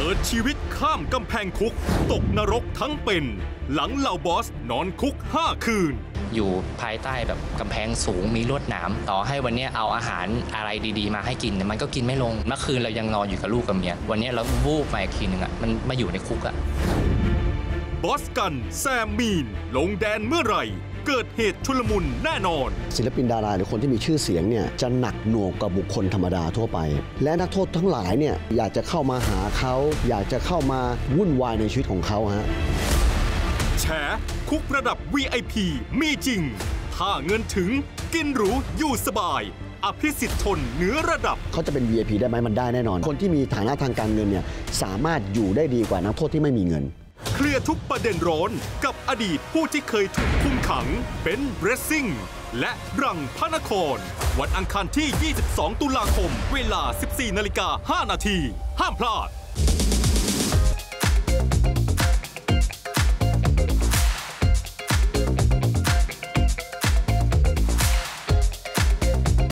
เปิดชีวิตข้ามกำแพงคุก ตกนรกทั้งเป็น หลังเหล่าบอสนอนคุก 5 คืน อยู่ภายใต้แบบกำแพงสูงมีลวดหนาม ต่อให้วันนี้เอาอาหารอะไรดีๆ มาให้กินมันก็กินไม่ลง เมื่อคืนเรายังนอนอยู่กับลูกกับเมีย วันนี้เราวูบมาอีกทีหนึ่งอะมันมาอยู่ในคุกอะ บอสกันแซมมีน ลงแดนเมื่อไหร่ เกิดเหตุชุลมุนแน่นอน ศิลปินดาราหรือคนที่มีชื่อเสียงเนี่ยจะหนักหน่วงกว่าบุคคลธรรมดาทั่วไป และนักโทษทั้งหลายเนี่ยอยากจะเข้ามาหาเขา อยากจะเข้ามาวุ่นวายในชีวิตของเขาฮะแฉคุกระดับ VIP มีจริง ถ้าเงินถึงกินหรูอยู่สบายอภิสิทธิ์ชนเหนือระดับ เขาจะเป็น VIP ได้ไหมมันได้แน่นอน คนที่มีฐานะทางการเงินเนี่ยสามารถอยู่ได้ดีกว่านักโทษที่ไม่มีเงิน เคลียร์ทุกประเด็นร้อนกับอดีตผู้ที่เคยถูกคุมขังเป็นเรสซิ่ง และรังพระนคร วันอังคารที่ 22 ตุลาคม เวลา 14 นาฬิกา 5 นาที ห้ามพลาด